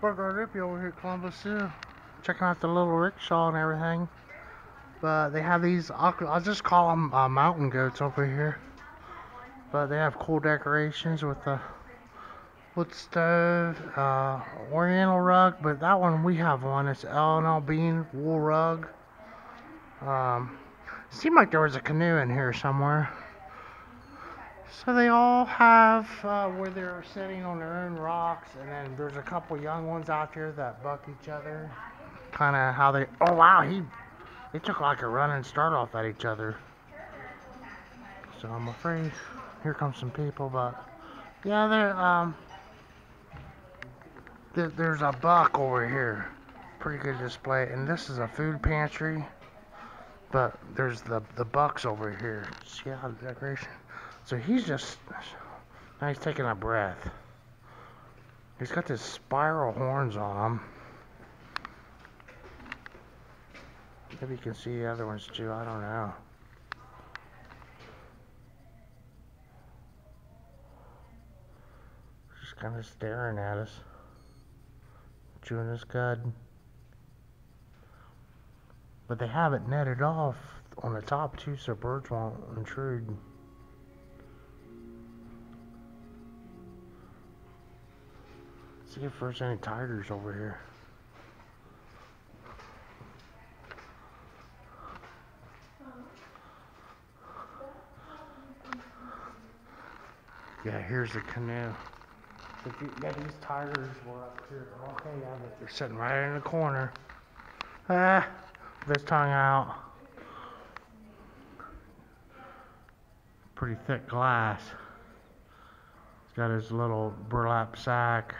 Burger over here at Columbus Zoo. Checking out the little rickshaw and everything. But they have these, I'll, I'll just call them uh, mountain goats over here. But they have cool decorations with the wood stove, uh, oriental rug. But that one, we have one. It's L&L Bean wool rug. Um, seemed like there was a canoe in here somewhere. So they all have uh, where they're sitting on their own rocks, and then there's a couple young ones out there that buck each other. Kind of how they. Oh wow, he. They took like a running start off at each other. So I'm afraid here comes some people, but yeah, there um. There, there's a buck over here. Pretty good display, and this is a food pantry. But there's the the bucks over here. See how the decoration. So he's just, now he's taking a breath. He's got this spiral horns on him. Maybe you can see the other ones too, I don't know. Just kind of staring at us. Chewing his cud. But they have it netted off on the top too so birds won't intrude. See if there's any tigers over here. Yeah, here's the canoe. yeah, these tigers were up here. Okay, yeah, they're sitting right in the corner. Ah, this tongue out. Pretty thick glass. He's got his little burlap sack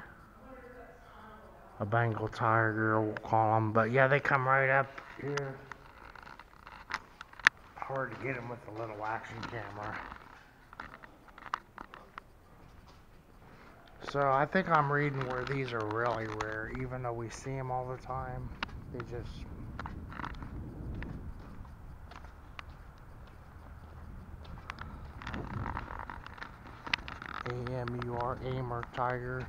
a Bengal tiger, we'll call them. But yeah, they come right up here. Hard to get them with a little action camera. So I think I'm reading where these are really rare, even though we see them all the time. They just A-M-U-R, Amur tiger.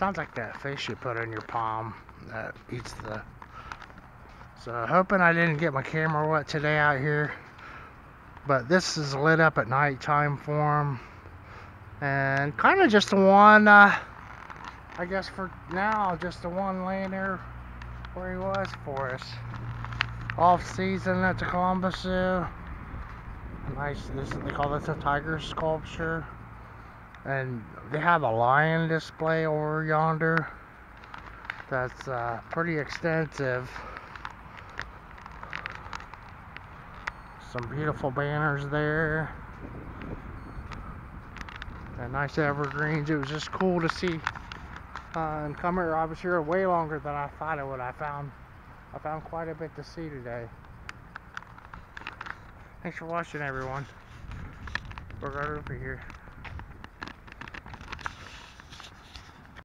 Sounds like that fish you put in your palm that eats the... So hoping I didn't get my camera wet today out here. But this is lit up at nighttime for him. And kind of just the one, uh, I guess for now, just the one laying there where he was for us. Off season at the Columbus Zoo. Nice, this they call this a tiger sculpture and they have a lion display over yonder that's uh, pretty extensive. Some beautiful banners there. And nice evergreens. It was just cool to see uh, and come here. I was here way longer than I thought I would. I found I found quite a bit to see today. Thanks for watching everyone. We're right over here